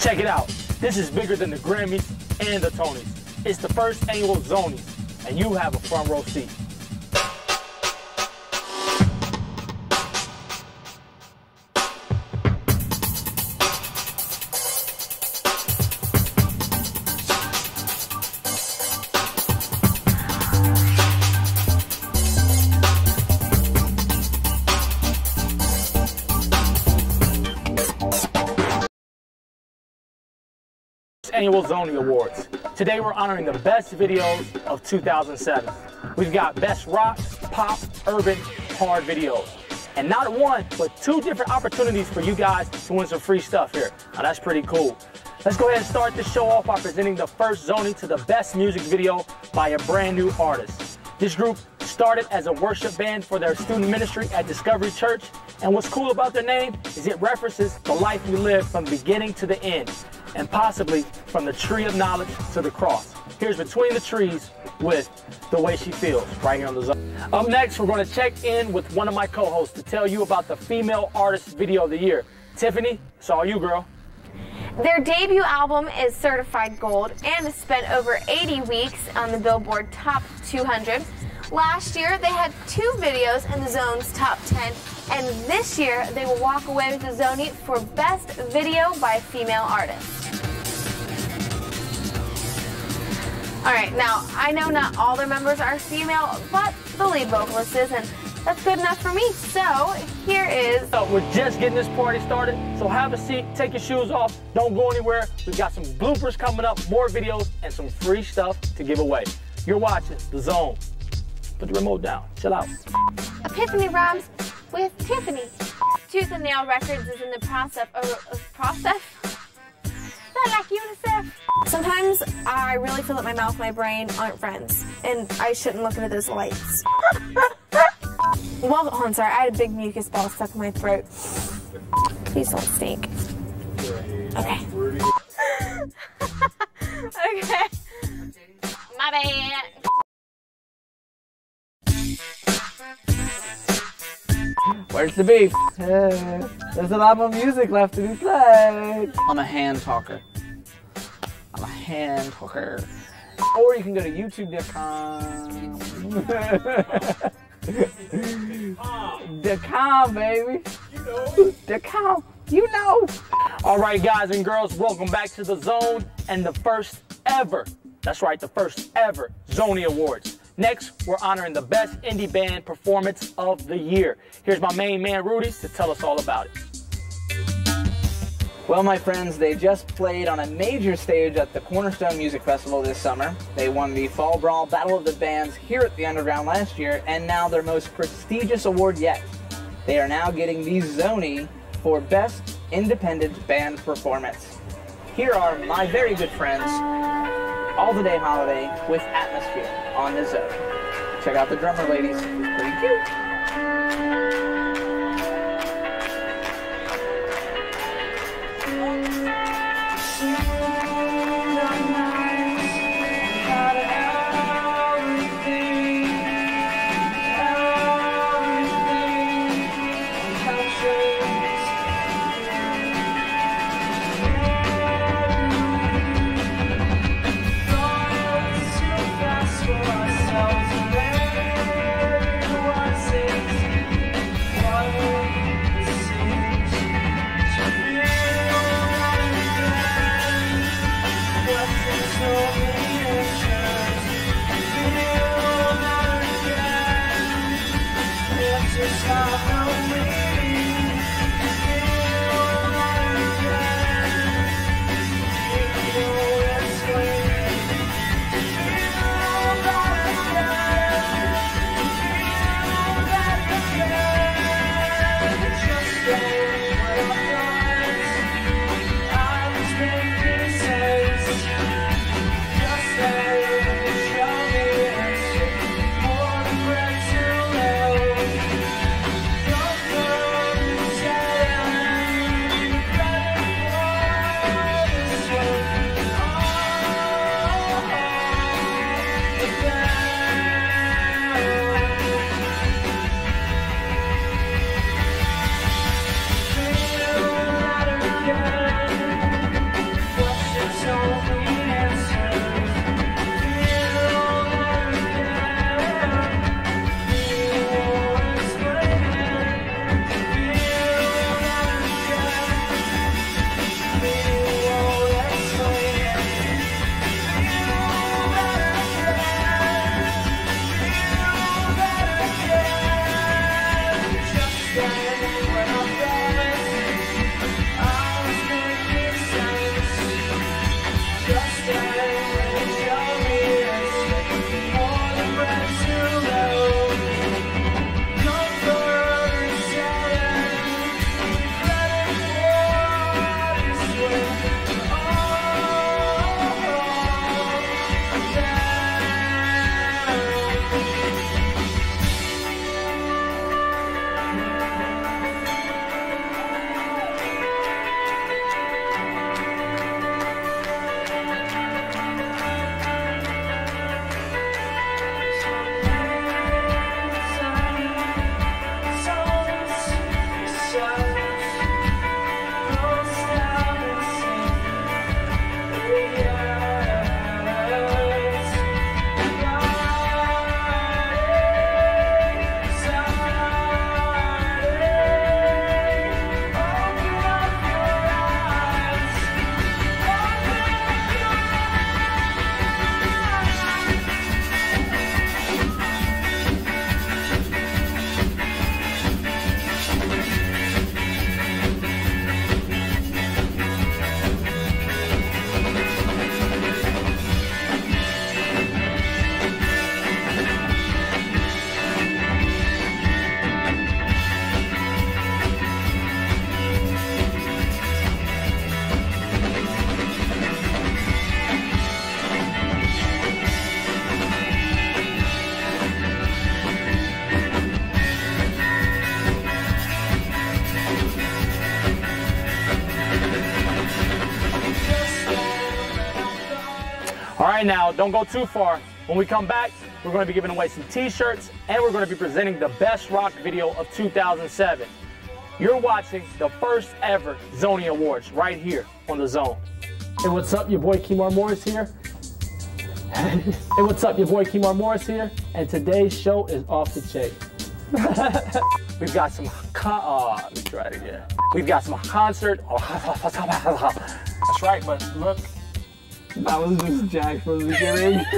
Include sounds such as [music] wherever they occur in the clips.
Check it out. This is bigger than the Grammys and the Tonys. It's the first annual Zonies, and you have a front row seat. Annual Zoney Awards. Today we're honoring the best videos of 2007. We've got best rock, pop, urban, hard videos. And not one, but two different opportunities for you guys to win some free stuff here. Now that's pretty cool. Let's go ahead and start this show off by presenting the first Zoney to the best music video by a brand new artist. This group started as a worship band for their student ministry at Discovery Church. And what's cool about their name is it references the life we live from beginning to the end and possibly from the tree of knowledge to the cross. Here's Between the Trees with The Way She Feels, right here on the zone. Up next, we're going to check in with one of my co-hosts to tell you about the Female Artist Video of the Year. Tiffany, it's all you, girl. Their debut album is certified gold and has spent over 80 weeks on the Billboard Top 200. Last year, they had two videos in the Zone's top 10, and this year, they will walk away with the Zoney for Best Video by Female Artist. All right, now, I know not all their members are female, but the lead vocalist is, and that's good enough for me. So, here is... So we're just getting this party started, so have a seat, take your shoes off, don't go anywhere. We've got some bloopers coming up, more videos, and some free stuff to give away. You're watching The Zone. Put the remote down. Chill out. Epiphany Rhymes with Tiffany. Tooth and Nail Records is in the process of, of process. Is like UNICEF? Sometimes I really feel that my mouth and my brain aren't friends, and I shouldn't look into those lights. well, hold on, sorry. I had a big mucus ball stuck in my throat. Please don't stink. Okay. [laughs] okay. My bad. Where's the beef? There's a lot more music left to be played. I'm a hand talker. I'm a hand talker. Or you can go to youtube.com. [laughs] The .com, baby. You know. .com. You know. All right, guys and girls, welcome back to the Zone and the first ever, that's right, the first ever Zoney Awards. Next, we're honoring the best indie band performance of the year. Here's my main man, Rudy, to tell us all about it. Well, my friends, they just played on a major stage at the Cornerstone Music Festival this summer. They won the Fall Brawl Battle of the Bands here at the Underground last year, and now their most prestigious award yet. They are now getting the Zoney for Best Independent Band Performance. Here are my very good friends, All the Day Holiday with Atmosphere on the zone. Check out the drummer ladies. Pretty cute. Just got me. Right now. Don't go too far. When we come back, we're going to be giving away some t-shirts and we're going to be presenting the best rock video of 2007. You're watching the first ever Zoney Awards right here on The Zone. Hey, what's up? Your boy Kemar Morris here. [laughs] hey, what's up? Your boy Kemar Morris here. And today's show is off the chain. [laughs] We've got some con- oh, let me try it again. We've got some concert. Oh, [laughs] that's right, but look, That was just Jack from the beginning. [laughs]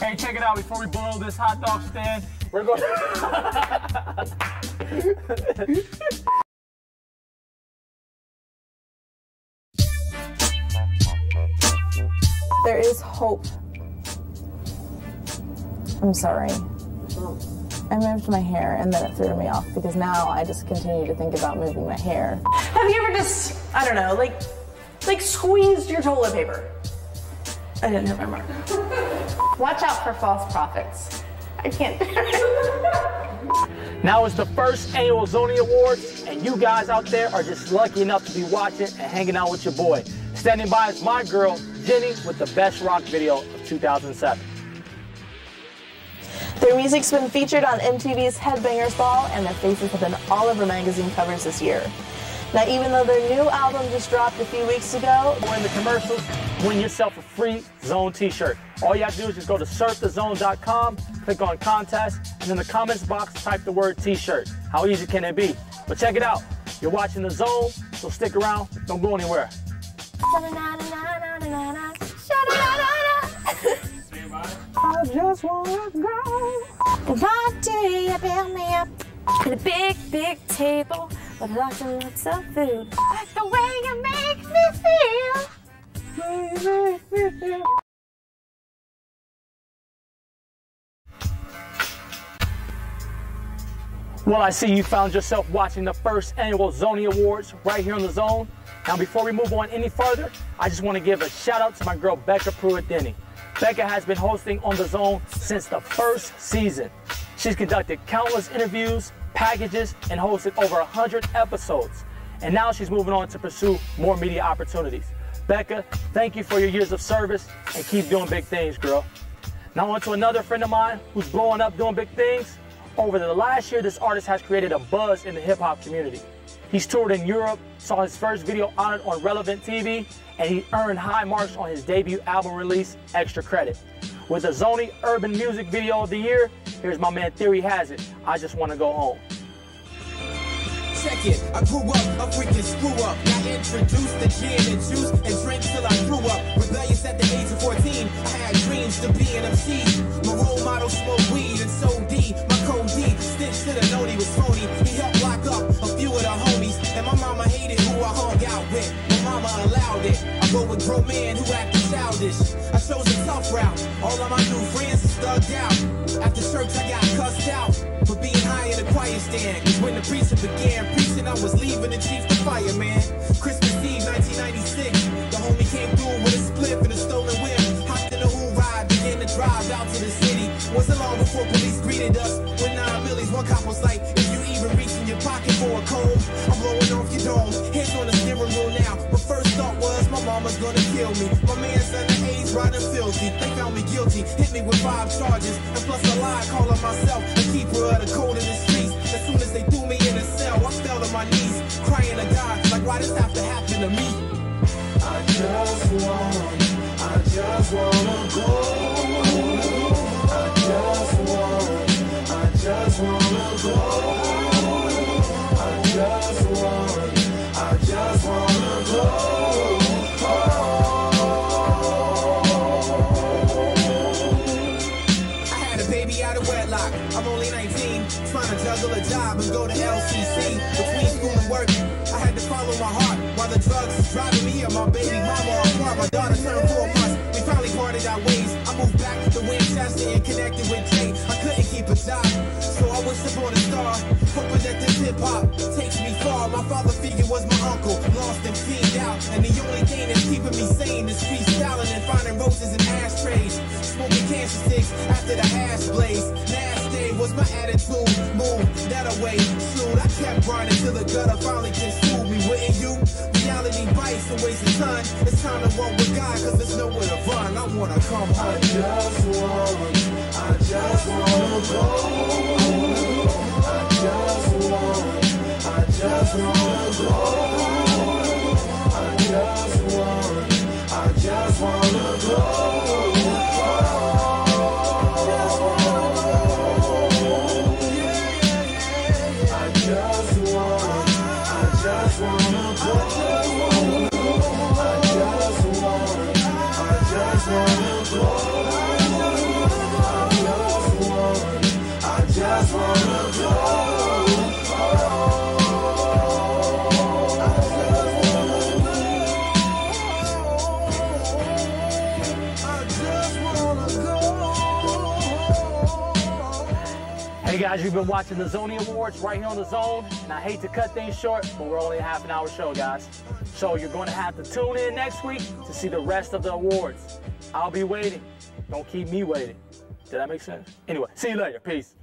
Hey, check it out before we blow this hot dog stand. We're going. [laughs] There is hope. I'm sorry. I moved my hair and then it threw me off because now I just continue to think about moving my hair. Have you ever just, I don't know, like, like squeezed your toilet paper? I didn't hit my mark. Watch out for false prophets. I can't. now it's the first annual Zoney Awards, and you guys out there are just lucky enough to be watching and hanging out with your boy. Standing by is my girl, Jenny, with the best rock video of 2007. Their music's been featured on MTV's Headbangers Ball and their faces have been all over magazine covers this year. Now, even though their new album just dropped a few weeks ago, Or in the commercials, win yourself a free Zone t-shirt. All you have to do is just go to surfthezone.com, click on contest, and in the comments box, type the word t-shirt. How easy can it be? But check it out. You're watching The Zone, so stick around. Don't go anywhere. I just wanna go. One day you build me up in a big, big table with lots and lots of food. Like the way you make me feel. Well, I see you found yourself watching the first annual Zoney Awards right here on the Zone. Now, before we move on any further, I just want to give a shout out to my girl Becca Pruitt Denny. Becca has been hosting on the Zone since the first season. She's conducted countless interviews, packages, and hosted over 100 episodes. And now she's moving on to pursue more media opportunities. Becca, thank you for your years of service and keep doing big things, girl. Now on to another friend of mine who's blowing up doing big things. Over the last year, this artist has created a buzz in the hip hop community. He's toured in Europe, saw his first video honored on Relevant TV, and he earned high marks on his debut album release, Extra Credit. With the Zoney Urban Music Video of the Year, here's my man Theory Hazit, I Just Wanna Go Home. Check it. I grew up a freaking screw up. Got introduced to gin and juice and drank till I grew up. Rebellious at the age of 14. I had dreams to be an MC. My role model smoked weed and so D. My code D. Stitch should have known he was phony. He helped lock up a few of the homies. And my mama hated who I began preaching, I was leaving the chief the fireman. Christmas Eve, 1996. The homie came through with a spliff and a stolen whip. Hopped in a who ride, began to drive out to the city. Wasn't long before police greeted us with nine millies. One cop was like, if you even reach in your pocket for a comb, I'm blowing off your dome. Hands on the steering wheel now. My first thought was my mama's gonna kill me. My man's underage, riding filthy. They found me guilty, hit me with five charges, and plus a lie calling myself a keeper of the code in the streets. As soon as they threw me in a cell, I fell to my knees, crying to God, like why this have to happen to me? I just want, I just wanna go. Drugs was driving me and my baby mama apart. My daughter turned four months. We finally parted our ways. I moved back to Winchester and connected with Jay. I couldn't keep a job, so I wished upon a star, hoping that this hip hop takes me far. My father figure was my uncle, lost and fiend out, and the only thing that's keeping me sane is freestyling and finding roses in ashtrays, smoking cancer sticks after the hash blaze. Nasty was my attitude, move that away. Shoot, I kept grinding till the gutter finally consumed That's a waste of time. It's time to walk with God, cause there's nowhere to run. I wanna come home. I just wanna, I just wanna go. I just wanna, I just wanna go. Hey guys, you've been watching the Zoney Awards right here on the Zone, and I hate to cut things short, but we're only a half an hour show, guys. So you're going to have to tune in next week to see the rest of the awards. I'll be waiting. Don't keep me waiting. Did that make sense? Anyway, see you later. Peace.